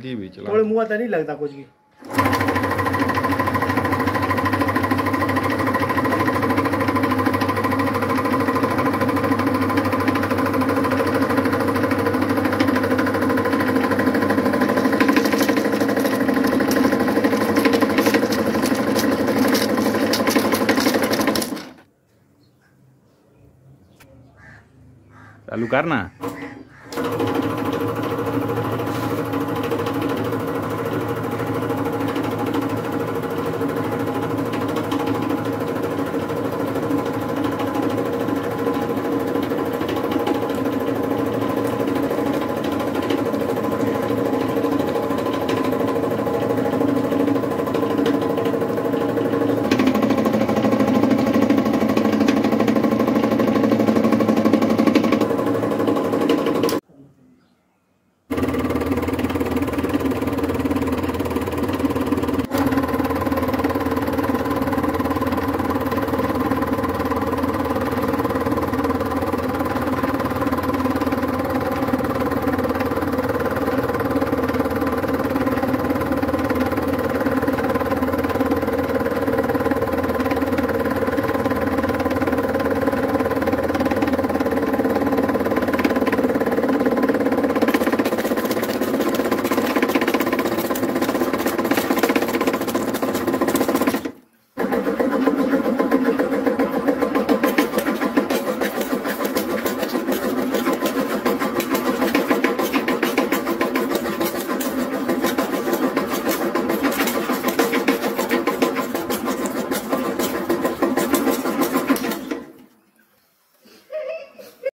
जल्दी भी चला थोड़े मुँह तो नहीं लगता कुछ भी। चालू करना